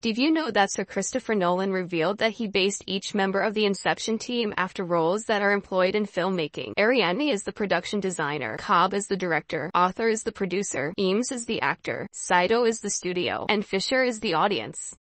Did you know that Sir Christopher Nolan revealed that he based each member of the Inception team after roles that are employed in filmmaking? Ariadne is the production designer, Cobb is the director, Arthur is the producer, Eames is the actor, Saito is the studio, and Fischer is the audience.